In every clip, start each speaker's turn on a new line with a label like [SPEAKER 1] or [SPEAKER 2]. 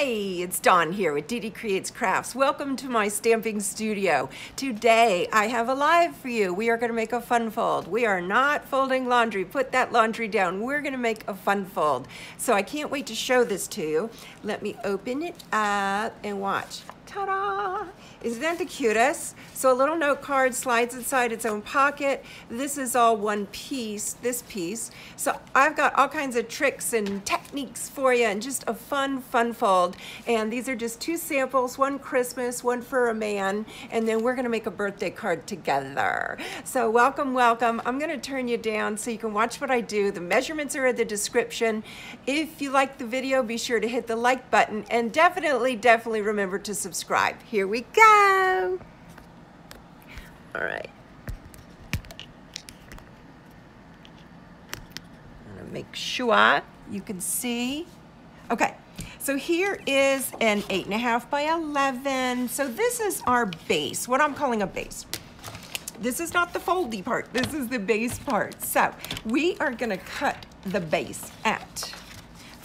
[SPEAKER 1] Hi, it's Dawn here with Dee Creates Crafts. Welcome to my stamping studio. Today I have a live for you. We are going to make a fun fold. We are not folding laundry. Put that laundry down. We're going to make a fun fold. So I can't wait to show this to you. Let me open it up and watch. Ta-da! Isn't that the cutest? So a little note card slides inside its own pocket. This is all one piece, this piece. So I've got all kinds of tricks and techniques for you and just a fun, fun fold. And these are just two samples, one Christmas, one for a man, and then we're gonna make a birthday card together. So welcome, welcome. I'm gonna turn you down so you can watch what I do. The measurements are in the description. If you like the video, be sure to hit the like button and definitely, definitely remember to subscribe. Here we go. All right. I'm gonna make sure you can see. Okay, so here is an eight and a half by 11. So this is our base, what I'm calling a base. This is not the foldy part, this is the base part. So we are gonna cut the base at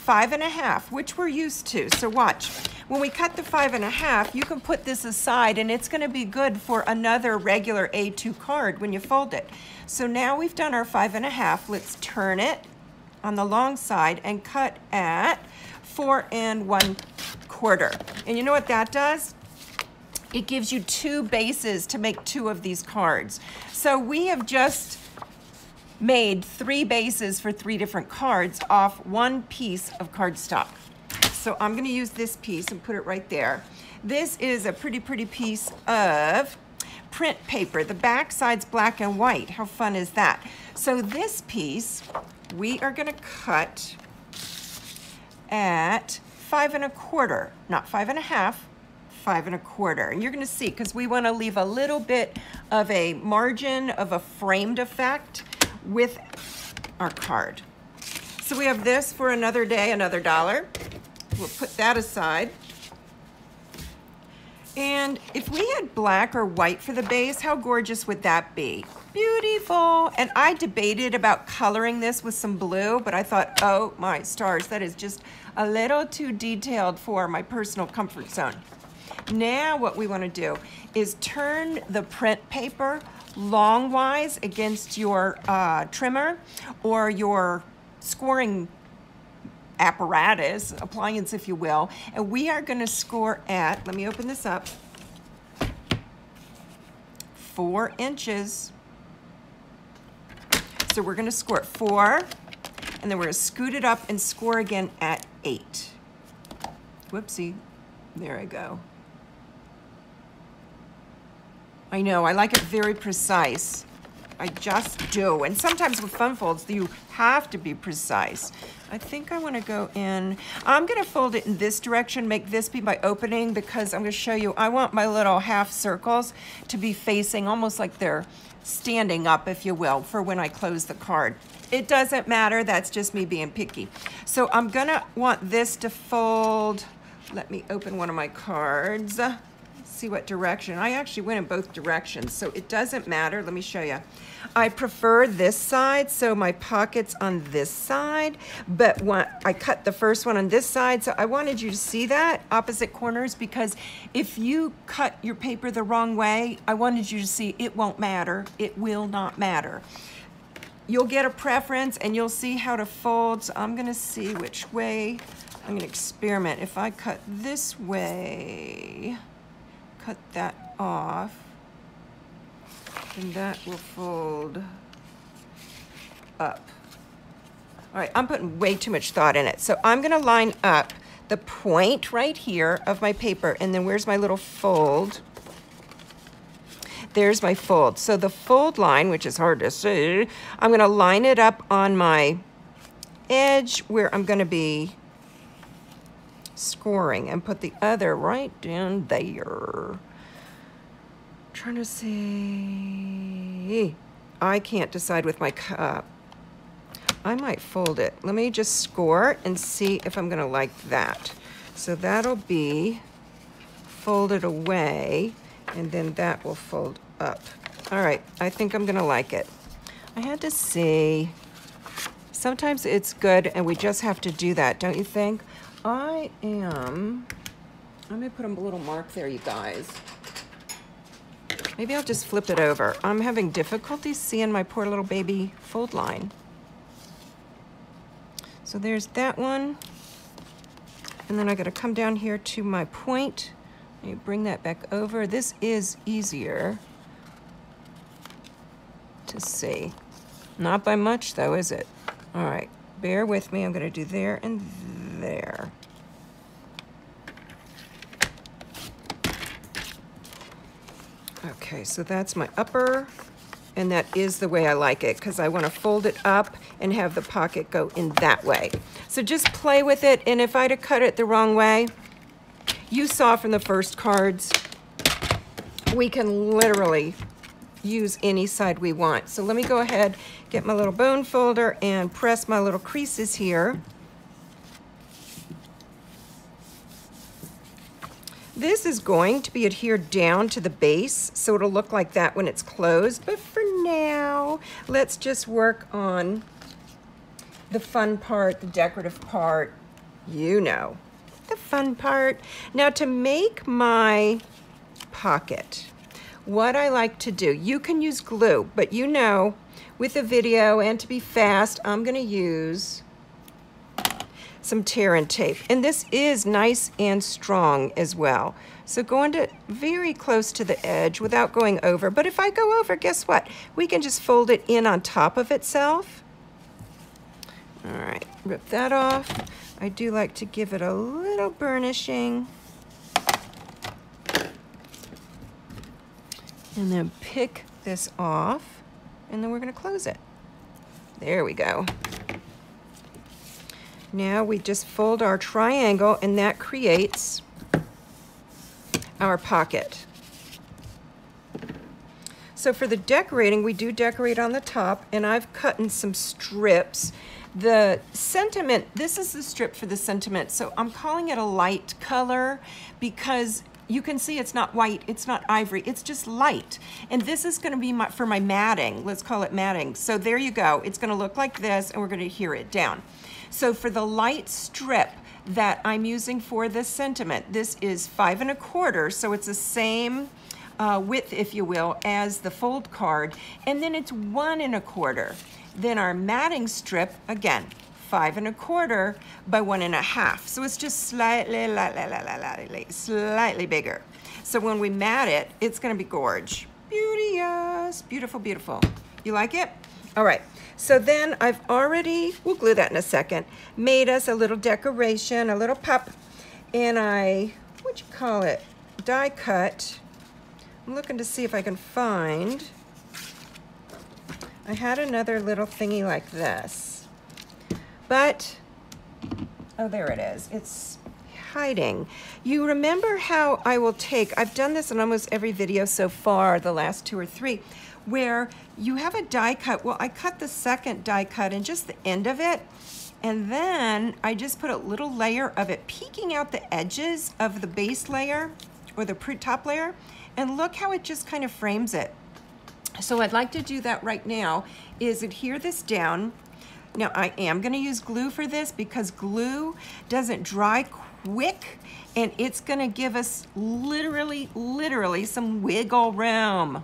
[SPEAKER 1] five and a half, which we're used to. So watch, when we cut the five and a half, you can put this aside and it's gonna be good for another regular A2 card when you fold it. So now we've done our five and a half, let's turn it on the long side and cut at four and one quarter. And you know what that does? It gives you two bases to make two of these cards. So we have just made three bases for three different cards off one piece of cardstock. So I'm gonna use this piece and put it right there. This is a pretty, pretty piece of print paper. The back side's black and white. How fun is that? So this piece, we are gonna cut at five and a quarter, not five and a half, five and a quarter. And you're gonna see, because we wanna leave a little bit of a margin of a framed effect with our card. So we have this for another day, another dollar. We'll put that aside. And if we had black or white for the base, how gorgeous would that be? Beautiful. And I debated about coloring this with some blue, but I thought, oh my stars, that is just a little too detailed for my personal comfort zone. Now what we wanna do is turn the print paper longwise against your uh, trimmer or your scoring apparatus, appliance if you will, and we are gonna score at, let me open this up, four inches. So we're gonna score at four, and then we're gonna scoot it up and score again at eight. Whoopsie, there I go. I know, I like it very precise. I just do. And sometimes with fun folds, you have to be precise. I think I want to go in. I'm going to fold it in this direction, make this be my opening because I'm going to show you, I want my little half circles to be facing almost like they're standing up, if you will, for when I close the card. It doesn't matter. That's just me being picky. So I'm going to want this to fold. Let me open one of my cards see what direction. I actually went in both directions, so it doesn't matter. Let me show you. I prefer this side, so my pocket's on this side, but when I cut the first one on this side, so I wanted you to see that, opposite corners, because if you cut your paper the wrong way, I wanted you to see it won't matter. It will not matter. You'll get a preference and you'll see how to fold, so I'm gonna see which way I'm gonna experiment. If I cut this way, cut that off and that will fold up. All right, I'm putting way too much thought in it. So I'm gonna line up the point right here of my paper and then where's my little fold? There's my fold. So the fold line, which is hard to see, I'm gonna line it up on my edge where I'm gonna be scoring and put the other right down there. trying to see. I can't decide with my cup. I might fold it. Let me just score and see if I'm gonna like that. So that'll be folded away and then that will fold up. All right, I think I'm gonna like it. I had to see. Sometimes it's good and we just have to do that, don't you think? I am, I'm gonna put a little mark there, you guys. Maybe I'll just flip it over. I'm having difficulty seeing my poor little baby fold line. So there's that one. And then I gotta come down here to my point. You bring that back over. This is easier to see. Not by much though, is it? All right, bear with me. I'm gonna do there and there. Okay, so that's my upper, and that is the way I like it because I want to fold it up and have the pocket go in that way. So just play with it, and if I'd have cut it the wrong way, you saw from the first cards, we can literally use any side we want. So let me go ahead, get my little bone folder and press my little creases here. This is going to be adhered down to the base, so it'll look like that when it's closed. But for now, let's just work on the fun part, the decorative part, you know, the fun part. Now to make my pocket, what I like to do, you can use glue, but you know, with a video and to be fast, I'm gonna use some tear and tape. And this is nice and strong as well. So going to very close to the edge without going over. But if I go over, guess what? We can just fold it in on top of itself. All right, rip that off. I do like to give it a little burnishing. And then pick this off, and then we're gonna close it. There we go. Now we just fold our triangle and that creates our pocket. So for the decorating, we do decorate on the top and I've cut in some strips. The sentiment, this is the strip for the sentiment. So I'm calling it a light color because you can see it's not white, it's not ivory, it's just light. And this is gonna be my, for my matting, let's call it matting. So there you go, it's gonna look like this and we're gonna adhere it down. So for the light strip that I'm using for this sentiment, this is five and a quarter, so it's the same uh, width, if you will, as the fold card, and then it's one and a quarter. Then our matting strip, again, five and a quarter by one and a half. So it's just slightly, slightly, slightly bigger. So when we mat it, it's gonna be gorge. Beauteous, beautiful, beautiful. You like it? All right, so then I've already, we'll glue that in a second, made us a little decoration, a little pup, and I, what'd you call it? Die cut. I'm looking to see if I can find, I had another little thingy like this, but, oh, there it is. It's hiding. You remember how I will take, I've done this in almost every video so far, the last two or three, where you have a die cut. Well, I cut the second die cut and just the end of it. And then I just put a little layer of it peeking out the edges of the base layer or the top layer. And look how it just kind of frames it. So I'd like to do that right now is adhere this down. Now I am gonna use glue for this because glue doesn't dry quick and it's gonna give us literally, literally some wiggle room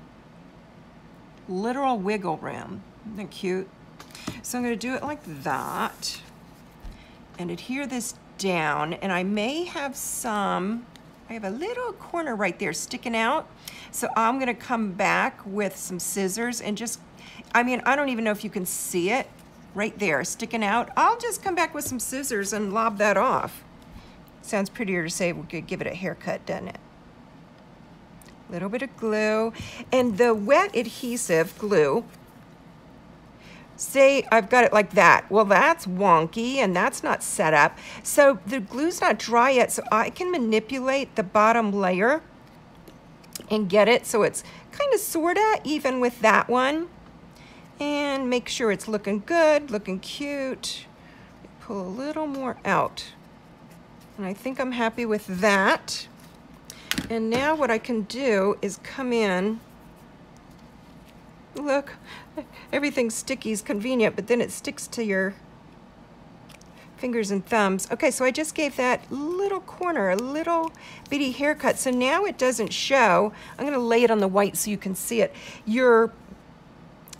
[SPEAKER 1] literal wiggle room. Isn't that cute? So I'm gonna do it like that and adhere this down and I may have some, I have a little corner right there sticking out. So I'm gonna come back with some scissors and just, I mean, I don't even know if you can see it right there sticking out. I'll just come back with some scissors and lob that off. Sounds prettier to say we could give it a haircut, doesn't it? Little bit of glue. And the wet adhesive glue, say I've got it like that. Well, that's wonky and that's not set up. So the glue's not dry yet, so I can manipulate the bottom layer and get it so it's kind of sorta even with that one. And make sure it's looking good, looking cute. Pull a little more out. And I think I'm happy with that. And now what I can do is come in, look, everything sticky is convenient, but then it sticks to your fingers and thumbs. Okay, so I just gave that little corner a little bitty haircut. So now it doesn't show. I'm gonna lay it on the white so you can see it. Your,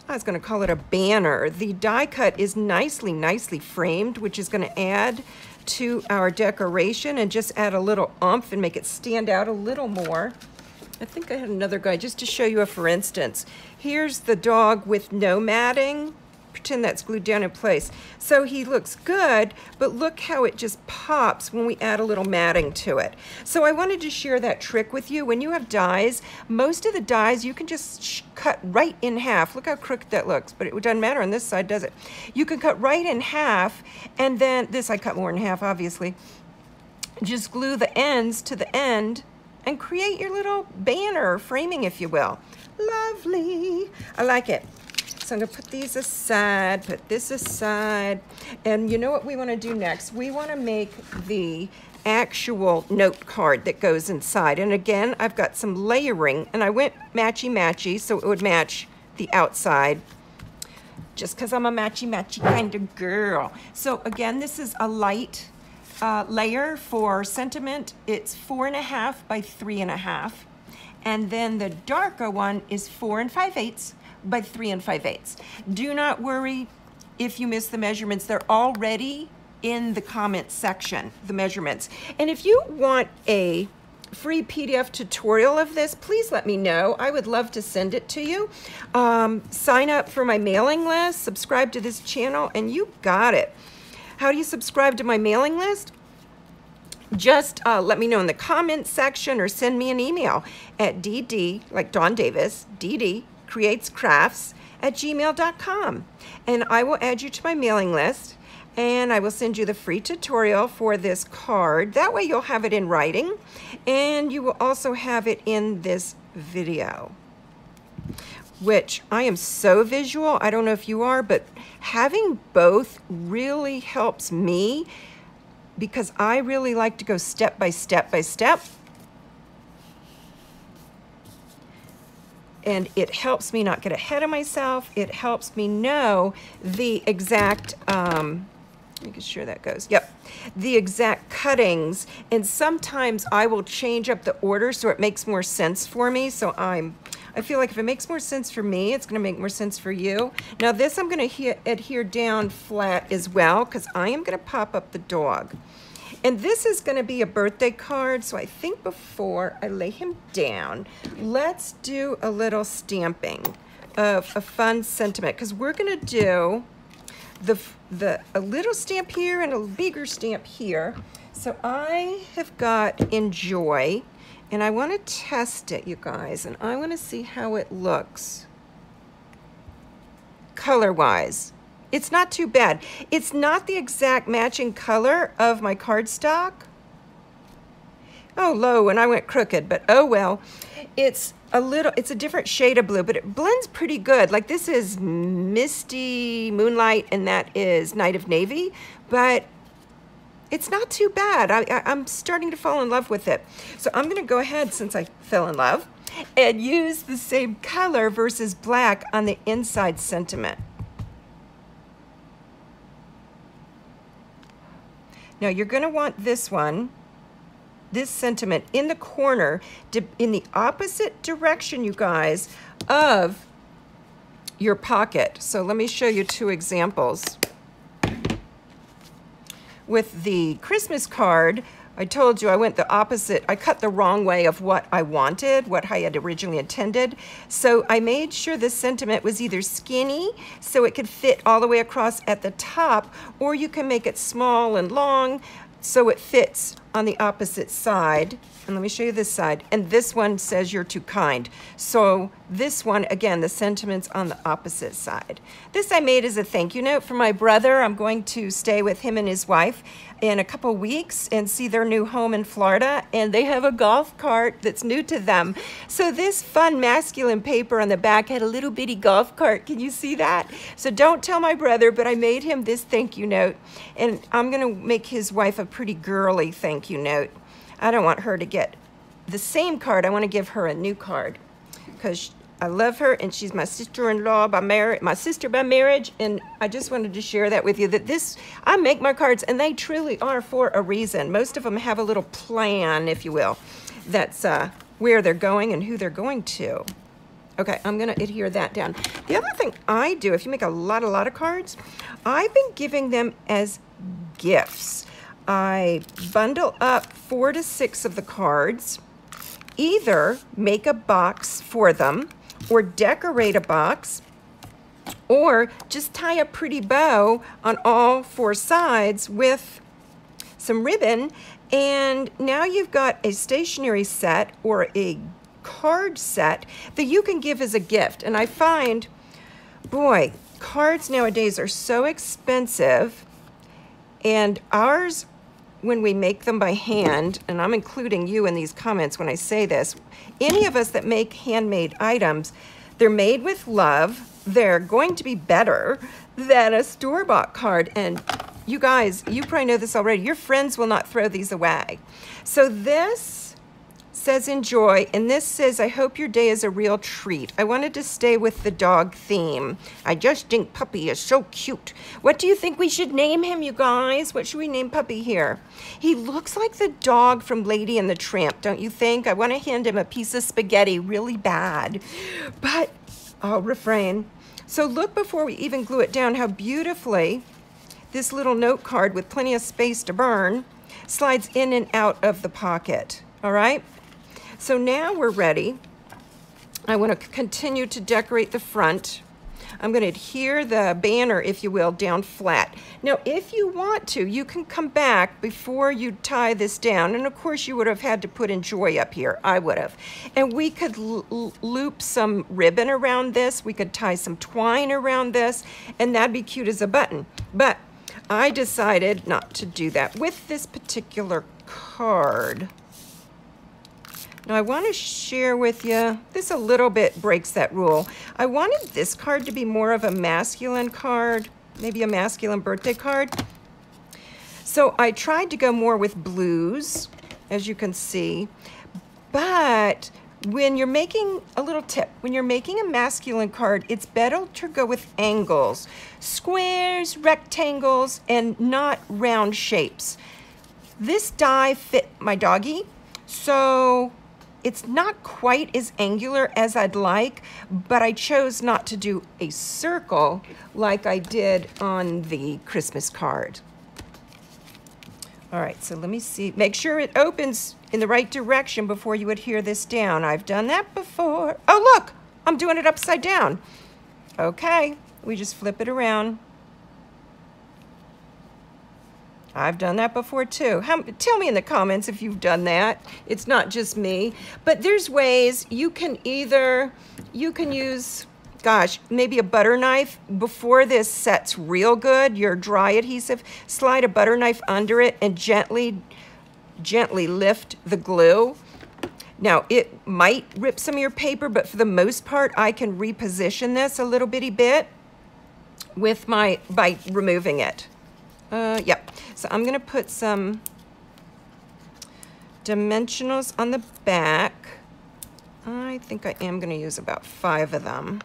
[SPEAKER 1] I was gonna call it a banner. The die cut is nicely, nicely framed, which is gonna add to our decoration and just add a little umph and make it stand out a little more. I think I had another guy just to show you a for instance. Here's the dog with no matting pretend that's glued down in place. So he looks good, but look how it just pops when we add a little matting to it. So I wanted to share that trick with you. When you have dies, most of the dies you can just cut right in half. Look how crooked that looks, but it doesn't matter on this side, does it? You can cut right in half, and then, this I cut more in half, obviously. Just glue the ends to the end and create your little banner framing, if you will. Lovely. I like it. So I'm gonna put these aside, put this aside. And you know what we wanna do next? We wanna make the actual note card that goes inside. And again, I've got some layering and I went matchy-matchy so it would match the outside just because I'm a matchy-matchy kind of girl. So again, this is a light uh, layer for sentiment. It's four and a half by three and a half. And then the darker one is four and five eighths by three and five eighths. Do not worry if you miss the measurements. They're already in the comment section, the measurements. And if you want a free PDF tutorial of this, please let me know. I would love to send it to you. Um, sign up for my mailing list, subscribe to this channel, and you got it. How do you subscribe to my mailing list? Just uh, let me know in the comments section or send me an email at dd, like Dawn Davis, dd createscrafts at gmail.com. And I will add you to my mailing list and I will send you the free tutorial for this card. That way you'll have it in writing and you will also have it in this video which I am so visual. I don't know if you are, but having both really helps me because I really like to go step by step by step and it helps me not get ahead of myself. It helps me know the exact, um, make sure that goes, yep, the exact cuttings. And sometimes I will change up the order so it makes more sense for me. So I'm, I feel like if it makes more sense for me, it's gonna make more sense for you. Now this I'm gonna adhere down flat as well because I am gonna pop up the dog. And this is gonna be a birthday card, so I think before I lay him down, let's do a little stamping of a fun sentiment, because we're gonna do the, the a little stamp here and a bigger stamp here. So I have got enjoy, and I wanna test it, you guys, and I wanna see how it looks color-wise. It's not too bad. It's not the exact matching color of my cardstock. Oh, low, and I went crooked, but oh well. It's a little, it's a different shade of blue, but it blends pretty good. Like this is Misty Moonlight, and that is Night of Navy, but it's not too bad. I, I, I'm starting to fall in love with it. So I'm gonna go ahead, since I fell in love, and use the same color versus black on the inside sentiment. Now you're going to want this one, this sentiment in the corner, in the opposite direction, you guys, of your pocket. So let me show you two examples. With the Christmas card, I told you I went the opposite. I cut the wrong way of what I wanted, what I had originally intended. So I made sure the sentiment was either skinny, so it could fit all the way across at the top, or you can make it small and long, so it fits on the opposite side. And let me show you this side. And this one says you're too kind. So this one, again, the sentiment's on the opposite side. This I made as a thank you note for my brother. I'm going to stay with him and his wife in a couple weeks and see their new home in Florida. And they have a golf cart that's new to them. So this fun masculine paper on the back had a little bitty golf cart. Can you see that? So don't tell my brother, but I made him this thank you note. And I'm going to make his wife a pretty girly thank you note. I don't want her to get the same card. I want to give her a new card because I love her, and she's my sister-in-law by marriage, my sister by marriage, and I just wanted to share that with you. That this, I make my cards, and they truly are for a reason. Most of them have a little plan, if you will, that's uh, where they're going and who they're going to. Okay, I'm gonna adhere that down. The other thing I do, if you make a lot, a lot of cards, I've been giving them as gifts. I bundle up four to six of the cards, either make a box for them or decorate a box or just tie a pretty bow on all four sides with some ribbon. And now you've got a stationery set or a card set that you can give as a gift. And I find boy cards nowadays are so expensive. And ours when we make them by hand, and I'm including you in these comments when I say this, any of us that make handmade items, they're made with love. They're going to be better than a store-bought card. And you guys, you probably know this already. Your friends will not throw these away. So this says enjoy, and this says, I hope your day is a real treat. I wanted to stay with the dog theme. I just think Puppy is so cute. What do you think we should name him, you guys? What should we name Puppy here? He looks like the dog from Lady and the Tramp, don't you think? I want to hand him a piece of spaghetti really bad, but I'll refrain. So look before we even glue it down how beautifully this little note card with plenty of space to burn slides in and out of the pocket, all right? So now we're ready. I want to continue to decorate the front. I'm going to adhere the banner, if you will, down flat. Now, if you want to, you can come back before you tie this down. And of course, you would have had to put Enjoy up here. I would have. And we could loop some ribbon around this. We could tie some twine around this. And that'd be cute as a button. But I decided not to do that with this particular card. Now I want to share with you, this a little bit breaks that rule. I wanted this card to be more of a masculine card, maybe a masculine birthday card. So I tried to go more with blues, as you can see, but when you're making a little tip, when you're making a masculine card, it's better to go with angles, squares, rectangles, and not round shapes. This die fit my doggy, so it's not quite as angular as I'd like, but I chose not to do a circle like I did on the Christmas card. All right, so let me see. Make sure it opens in the right direction before you adhere this down. I've done that before. Oh, look, I'm doing it upside down. Okay, we just flip it around. I've done that before too. How, tell me in the comments if you've done that. It's not just me. But there's ways you can either, you can use, gosh, maybe a butter knife before this sets real good, your dry adhesive, slide a butter knife under it and gently, gently lift the glue. Now, it might rip some of your paper, but for the most part, I can reposition this a little bitty bit with my, by removing it. Uh, yep. So I'm going to put some dimensionals on the back. I think I am going to use about five of them.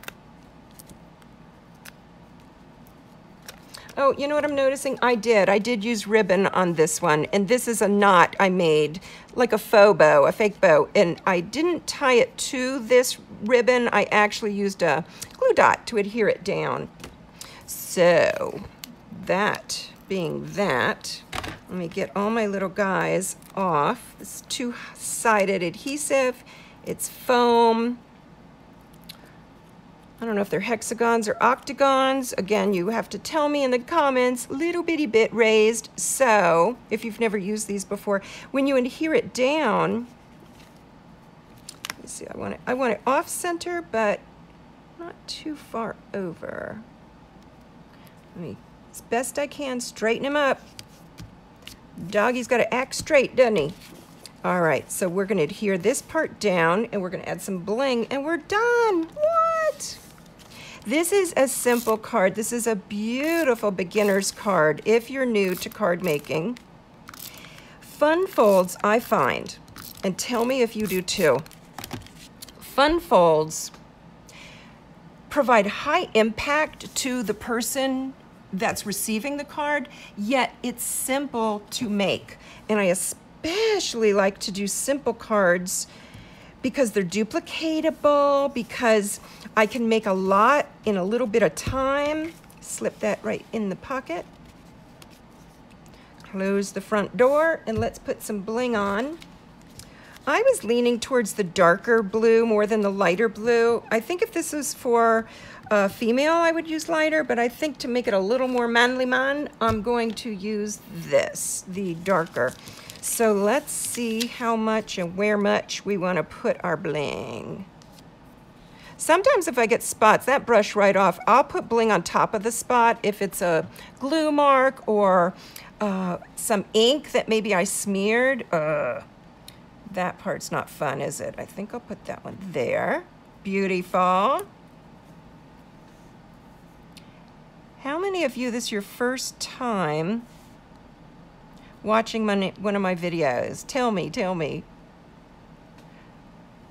[SPEAKER 1] Oh, you know what I'm noticing? I did. I did use ribbon on this one. And this is a knot I made, like a faux bow, a fake bow. And I didn't tie it to this ribbon. I actually used a glue dot to adhere it down. So that being that, let me get all my little guys off. It's two-sided adhesive. It's foam. I don't know if they're hexagons or octagons. Again, you have to tell me in the comments, little bitty bit raised. So, if you've never used these before, when you adhere it down, let me see, I want it, I want it off center, but not too far over. Let me as best I can, straighten him up. Doggy's got to act straight, doesn't he? All right, so we're going to adhere this part down, and we're going to add some bling, and we're done. What? This is a simple card. This is a beautiful beginner's card if you're new to card making. Fun folds, I find, and tell me if you do too. Fun folds provide high impact to the person that's receiving the card, yet it's simple to make. And I especially like to do simple cards because they're duplicatable, because I can make a lot in a little bit of time. Slip that right in the pocket. Close the front door and let's put some bling on. I was leaning towards the darker blue more than the lighter blue. I think if this was for a female, I would use lighter, but I think to make it a little more manly man, I'm going to use this, the darker. So let's see how much and where much we want to put our bling. Sometimes if I get spots, that brush right off, I'll put bling on top of the spot if it's a glue mark or uh, some ink that maybe I smeared. Uh, that part's not fun, is it? I think I'll put that one there. Beautiful. How many of you, this is your first time watching my, one of my videos? Tell me, tell me.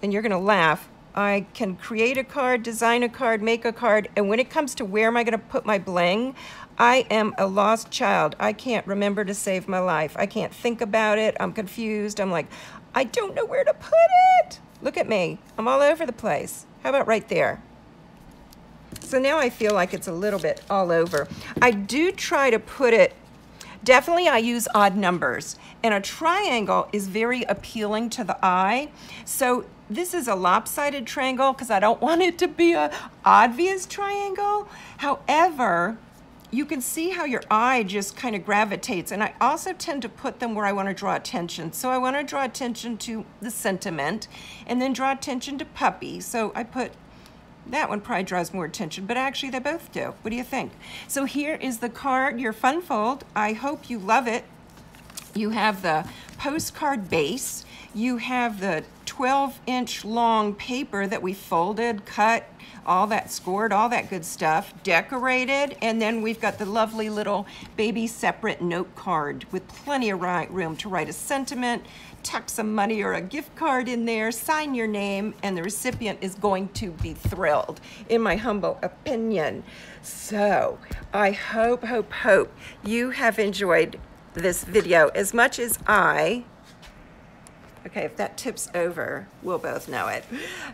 [SPEAKER 1] And you're gonna laugh. I can create a card, design a card, make a card, and when it comes to where am I gonna put my bling, I am a lost child. I can't remember to save my life. I can't think about it. I'm confused. I'm like, I don't know where to put it. Look at me. I'm all over the place. How about right there? So now I feel like it's a little bit all over. I do try to put it, definitely I use odd numbers. And a triangle is very appealing to the eye. So this is a lopsided triangle because I don't want it to be a obvious triangle. However, you can see how your eye just kind of gravitates. And I also tend to put them where I want to draw attention. So I want to draw attention to the sentiment and then draw attention to puppy. So I put that one probably draws more attention, but actually they both do. What do you think? So here is the card, your fun fold. I hope you love it. You have the postcard base. You have the 12 inch long paper that we folded, cut, all that scored, all that good stuff, decorated, and then we've got the lovely little baby separate note card with plenty of room to write a sentiment, tuck some money or a gift card in there, sign your name, and the recipient is going to be thrilled, in my humble opinion. So I hope, hope, hope you have enjoyed this video as much as I Okay, if that tips over, we'll both know it.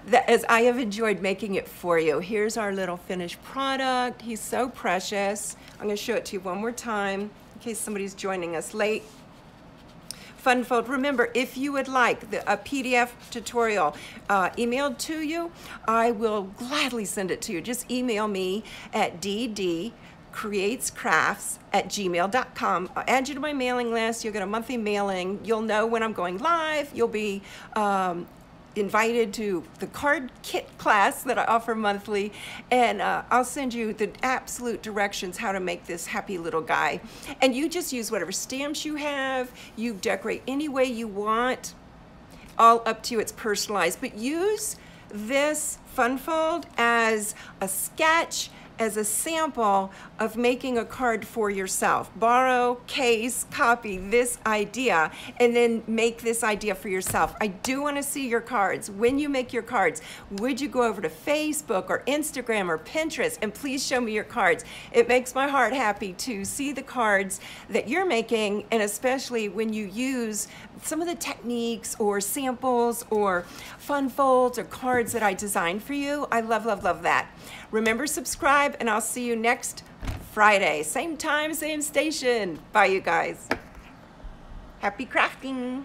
[SPEAKER 1] That, as I have enjoyed making it for you, here's our little finished product. He's so precious. I'm gonna show it to you one more time in case somebody's joining us late. Funfold. Remember, if you would like the, a PDF tutorial uh, emailed to you, I will gladly send it to you. Just email me at dd createscrafts at gmail.com. I'll add you to my mailing list. You'll get a monthly mailing. You'll know when I'm going live. You'll be um, invited to the card kit class that I offer monthly, and uh, I'll send you the absolute directions how to make this happy little guy. And you just use whatever stamps you have, you decorate any way you want, all up to you, it's personalized. But use this fun fold as a sketch as a sample of making a card for yourself. Borrow, case, copy this idea, and then make this idea for yourself. I do want to see your cards. When you make your cards, would you go over to Facebook or Instagram or Pinterest and please show me your cards. It makes my heart happy to see the cards that you're making and especially when you use some of the techniques or samples or fun folds or cards that I designed for you. I love, love, love that. Remember, subscribe, and I'll see you next Friday. Same time, same station. Bye, you guys. Happy crafting.